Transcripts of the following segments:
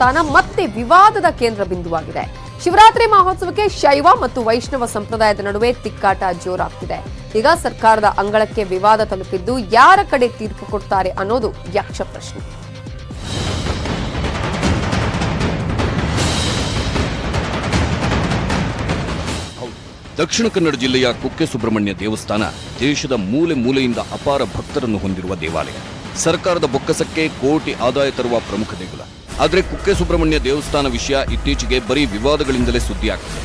ದೇವಸ್ಥಾನ ಮತ್ತೆ ವಿವಾದದ ಕೇಂದ್ರ ಬಿಂದುವಾಗಿದೆ. ಶಿವರಾತ್ರಿ ಮಹೋತ್ಸವಕ್ಕೆ ಶೈವ ಮತ್ತು ವೈಷ್ಣವ ಸಂಪ್ರದಾಯದ ನಡುವೆ ತಿಕ್ಕಾಟ ಜೋರಾಗ್ತಿದೆ. ಈಗ ಸರ್ಕಾರದ ಅಂಗಳಕ್ಕೆ ವಿವಾದ ತಲುಪಿದ್ದು ಯಾರ ಕಡೆ ತೀರ್ಪು ಕೊಡ್ತಾರೆ ಅನ್ನೋದು ಯಕ್ಷ ಪ್ರಶ್ನೆ. ದಕ್ಷಿಣ ಕನ್ನಡ ಜಿಲ್ಲೆಯ ಕುಕ್ಕೆ ಸುಬ್ರಹ್ಮಣ್ಯ ದೇವಸ್ಥಾನ ದೇಶದ ಮೂಲೆ ಮೂಲೆಯಿಂದ ಅಪಾರ ಭಕ್ತರನ್ನು ಹೊಂದಿರುವ ದೇವಾಲಯ. ಸರ್ಕಾರದ ಬೊಕ್ಕಸಕ್ಕೆ ಕೋಟಿ ಆದಾಯ ತರುವ ಪ್ರಮುಖ ದೇಗುಲ. ಆದರೆ ಕುಕ್ಕೆ ಸುಬ್ರಹ್ಮಣ್ಯ ದೇವಸ್ಥಾನ ವಿಷಯ ಇತ್ತೀಚೆಗೆ ಬರೀ ವಿವಾದಗಳಿಂದಲೇ ಸುದ್ದಿಯಾಗ್ತಿದೆ.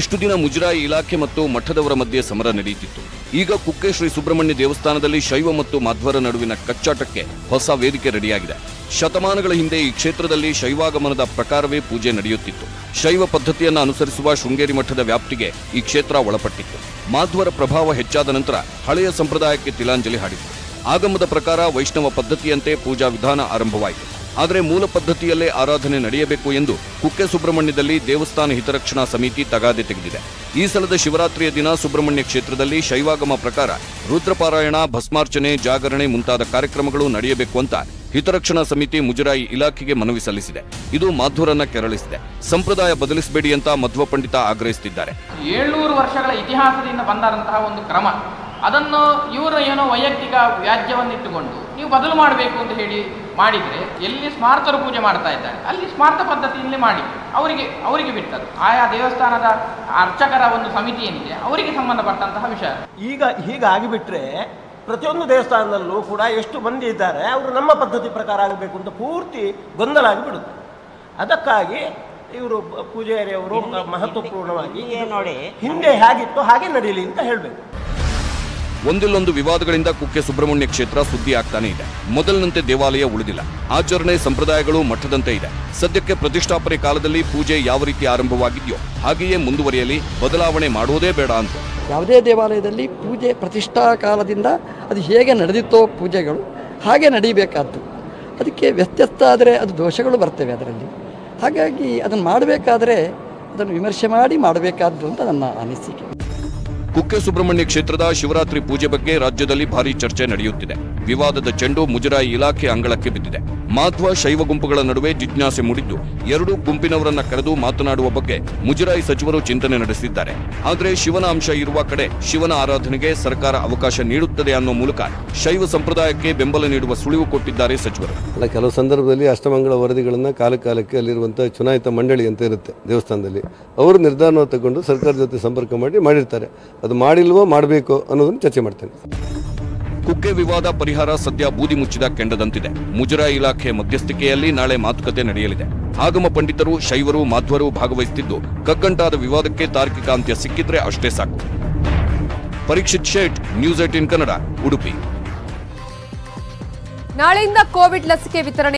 ಇಷ್ಟು ದಿನ ಮುಜರಾಯಿ ಇಲಾಖೆ ಮತ್ತು ಮಠದವರ ಮಧ್ಯೆ ಸಮರ ನಡೆಯುತ್ತಿತ್ತು. ಈಗ ಕುಕ್ಕೆ ಶ್ರೀ ಸುಬ್ರಹ್ಮಣ್ಯ ದೇವಸ್ಥಾನದಲ್ಲಿ ಶೈವ ಮತ್ತು ಮಾಧ್ವರ ನಡುವಿನ ಕಚ್ಚಾಟಕ್ಕೆ ಹೊಸ ವೇದಿಕೆ ರೆಡಿಯಾಗಿದೆ. ಶತಮಾನಗಳ ಹಿಂದೆ ಈ ಕ್ಷೇತ್ರದಲ್ಲಿ ಶೈವಾಗಮನದ ಪ್ರಕಾರವೇ ಪೂಜೆ ನಡೆಯುತ್ತಿತ್ತು. ಶೈವ ಪದ್ಧತಿಯನ್ನು ಅನುಸರಿಸುವ ಶೃಂಗೇರಿ ಮಠದ ವ್ಯಾಪ್ತಿಗೆ ಈ ಕ್ಷೇತ್ರ ಒಳಪಟ್ಟಿತ್ತು. ಮಾಧ್ವರ ಪ್ರಭಾವ ಹೆಚ್ಚಾದ ನಂತರ ಹಳೆಯ ಸಂಪ್ರದಾಯಕ್ಕೆ ತಿಲಾಂಜಲಿ ಹಾಡಿತು. ಆಗಮದ ಪ್ರಕಾರ ವೈಷ್ಣವ ಪದ್ಧತಿಯಂತೆ ಪೂಜಾ ವಿಧಾನ ಆರಂಭವಾಯಿತು. ಆದರೆ ಮೂಲ ಪದ್ಧತಿಯಲ್ಲೇ ಆರಾಧನೆ ನಡೆಯಬೇಕು ಎಂದು ಕುಕ್ಕೆ ಸುಬ್ರಹ್ಮಣ್ಯದಲ್ಲಿ ದೇವಸ್ಥಾನ ಹಿತರಕ್ಷಣಾ ಸಮಿತಿ ತಗಾದೆ ತೆಗೆದಿದೆ. ಈ ಸಲದ ಶಿವರಾತ್ರಿಯ ದಿನ ಸುಬ್ರಹ್ಮಣ್ಯ ಕ್ಷೇತ್ರದಲ್ಲಿ ಶೈವಾಗಮ ಪ್ರಕಾರ ರುದ್ರಪಾರಾಯಣ, ಭಸ್ಮಾರ್ಚನೆ, ಜಾಗರಣೆ ಮುಂತಾದ ಕಾರ್ಯಕ್ರಮಗಳು ನಡೆಯಬೇಕು ಅಂತ ಹಿತರಕ್ಷಣಾ ಸಮಿತಿ ಮುಜರಾಯಿ ಇಲಾಖೆಗೆ ಮನವಿ ಸಲ್ಲಿಸಿದೆ. ಇದು ಮಾಧುರನ್ನ ಕೆರಳಿಸಿದೆ. ಸಂಪ್ರದಾಯ ಬದಲಿಸಬೇಡಿ ಅಂತ ಮಧ್ವ ಪಂಡಿತ ಆಗ್ರಹಿಸುತ್ತಿದ್ದಾರೆ. ಏಳ್ನೂರು ವರ್ಷಗಳ ಇತಿಹಾಸದಿಂದ ಬಂದಂತಹ ಒಂದು ಕ್ರಮ. ಅದನ್ನು ಇವರ ಏನೋ ವೈಯಕ್ತಿಕ ವ್ಯಾಜ್ಯವನ್ನಿಟ್ಟುಕೊಂಡು ನೀವು ಬದಲು ಮಾಡಬೇಕು ಅಂತ ಹೇಳಿ ಮಾಡಿದರೆ ಎಲ್ಲಿ ಸ್ಮಾರ್ತರು ಪೂಜೆ ಮಾಡ್ತಾ ಇದ್ದಾರೆ ಅಲ್ಲಿ ಸ್ಮಾರ್ತ ಪದ್ಧತಿಯಲ್ಲಿ ಮಾಡಿ ಅವರಿಗೆ ಅವರಿಗೆ ಬಿಟ್ಟದ್ದು. ಆಯಾ ದೇವಸ್ಥಾನದ ಅರ್ಚಕರ ಒಂದು ಸಮಿತಿ ಏನಿದೆ ಅವರಿಗೆ ಸಂಬಂಧಪಟ್ಟಂತಹ ವಿಷಯ. ಈಗ ಹೀಗಾಗಿಬಿಟ್ರೆ ಪ್ರತಿಯೊಂದು ದೇವಸ್ಥಾನದಲ್ಲೂ ಕೂಡ ಎಷ್ಟು ಮಂದಿ ಇದ್ದಾರೆ ಅವರು ನಮ್ಮ ಪದ್ಧತಿ ಪ್ರಕಾರ ಆಗಬೇಕು ಅಂತ ಪೂರ್ತಿ ಗೊಂದಲ ಆಗಿಬಿಡುತ್ತೆ. ಅದಕ್ಕಾಗಿ ಇವರು ಪೂಜಾರಿಯವರು ಮಹತ್ವಪೂರ್ಣವಾಗಿ ನೋಡಿ. ಹಿಂದೆ ಹೇಗಿತ್ತು ಹಾಗೆ ನಡೀಲಿ ಅಂತ ಹೇಳಬೇಕು. ಒಂದಿಲ್ಲೊಂದು ವಿವಾದಗಳಿಂದ ಕುಕ್ಕೆ ಸುಬ್ರಹ್ಮಣ್ಯ ಕ್ಷೇತ್ರ ಸುದ್ದಿ ಆಗ್ತಾನೆ ಇದೆ. ಮೊದಲಿನಂತೆ ದೇವಾಲಯ ಉಳಿದಿಲ್ಲ. ಆಚರಣೆ ಸಂಪ್ರದಾಯಗಳು ಮಠದಂತೆ ಇದೆ. ಸದ್ಯಕ್ಕೆ ಪ್ರತಿಷ್ಠಾಪನೆ ಕಾಲದಲ್ಲಿ ಪೂಜೆ ಯಾವ ರೀತಿ ಆರಂಭವಾಗಿದೆಯೋ ಹಾಗೆಯೇ ಮುಂದುವರಿಯಲಿ ಬದಲಾವಣೆ ಮಾಡುವುದೇ ಬೇಡ ಅಂತ ಯಾವುದೇ ದೇವಾಲಯದಲ್ಲಿ ಪೂಜೆ ಪ್ರತಿಷ್ಠಾ ಕಾಲದಿಂದ ಅದು ಹೇಗೆ ನಡೆದಿತ್ತೋ ಪೂಜೆಗಳು ಹಾಗೆ ನಡೀಬೇಕಾದ್ದು. ಅದಕ್ಕೆ ವ್ಯತ್ಯಸ್ತ ಆದರೆ ಅದು ದೋಷಗಳು ಬರ್ತವೆ ಅದರಲ್ಲಿ. ಹಾಗಾಗಿ ಅದನ್ನು ಮಾಡಬೇಕಾದ್ರೆ ಅದನ್ನು ವಿಮರ್ಶೆ ಮಾಡಿ ಮಾಡಬೇಕಾದ್ದು ಅಂತ ನನ್ನ ಅನಿಸಿಕೆ. ಕುಕ್ಕೆ ಸುಬ್ರಹ್ಮಣ್ಯ ಕ್ಷೇತ್ರದ ಶಿವರಾತ್ರಿ ಪೂಜೆ ಬಗ್ಗೆ ರಾಜ್ಯದಲ್ಲಿ ಭಾರಿ ಚರ್ಚೆ ನಡೆಯುತ್ತಿದೆ. ವಿವಾದದ ಚೆಂಡು ಮುಜರಾಯಿ ಇಲಾಖೆ ಅಂಗಳಕ್ಕೆ ಬಿದ್ದಿದೆ. ಮಾಧ್ವ ಶೈವ ಗುಂಪುಗಳ ನಡುವೆ ಜಿಜ್ಞಾಸೆ ಮೂಡಿದ್ದು, ಎರಡೂ ಗುಂಪಿನವರನ್ನ ಕರೆದು ಮಾತನಾಡುವ ಬಗ್ಗೆ ಮುಜರಾಯಿ ಸಚಿವರು ಚಿಂತನೆ ನಡೆಸಿದ್ದಾರೆ. ಆದರೆ ಶಿವನ ಅಂಶ ಇರುವ ಕಡೆ ಶಿವನ ಆರಾಧನೆಗೆ ಸರ್ಕಾರ ಅವಕಾಶ ನೀಡುತ್ತದೆ ಅನ್ನೋ ಮೂಲಕ ಶೈವ ಸಂಪ್ರದಾಯಕ್ಕೆ ಬೆಂಬಲ ನೀಡುವ ಸುಳಿವು ಕೊಟ್ಟಿದ್ದಾರೆ ಸಚಿವರು. ಕೆಲವು ಸಂದರ್ಭದಲ್ಲಿ ಅಷ್ಟಮಂಗಳ ವರದಿಗಳನ್ನು ಕಾಲಕಾಲಕ್ಕೆ ಅಲ್ಲಿರುವಂತಹ ಚುನಾಯಿತ ಮಂಡಳಿ ಅಂತ ಇರುತ್ತೆ ದೇವಸ್ಥಾನದಲ್ಲಿ. ಅವರು ನಿರ್ಧಾರವನ್ನು ತಗೊಂಡು ಸರ್ಕಾರದ ಜೊತೆ ಸಂಪರ್ಕ ಮಾಡಿ ಮಾಡಿರ್ತಾರೆ. ಅದು ಮಾಡಿಲ್ವೋ ಮಾಡಬೇಕು ಅನ್ನೋದನ್ನು ಚರ್ಚೆ ಮಾಡ್ತೇನೆ. ಕುಕ್ಕೆ ವಿವಾದ ಪರಿಹಾರ ಸದ್ಯ ಬೂದಿ ಮುಚ್ಚಿದ ಕೆಂಡದಂತಿದೆ. ಮುಜರಾ ಇಲಾಖೆ ಮಧ್ಯಸ್ಥಿಕೆಯಲ್ಲಿ ನಾಳೆ ಮಾತುಕತೆ ನಡೆಯಲಿದೆ. ಆಗಮ ಪಂಡಿತರು ಶೈವರು ಮಾಧ್ವರು ಭಾಗವಹಿಸುತ್ತಿದ್ದು ಕಗ್ಗಂಟಾದ ವಿವಾದಕ್ಕೆ ತಾರ್ಕಿಕ ಅಂತ್ಯ ಸಿಕ್ಕಿದ್ರೆ ಅಷ್ಟೇ ಸಾಕು. Parikshit Shet news eighteen Kannada Udupi. ನಾಳೆಯಿಂದ ಕೋವಿಡ್ ಲಸಿಕೆ ವಿತರಣೆ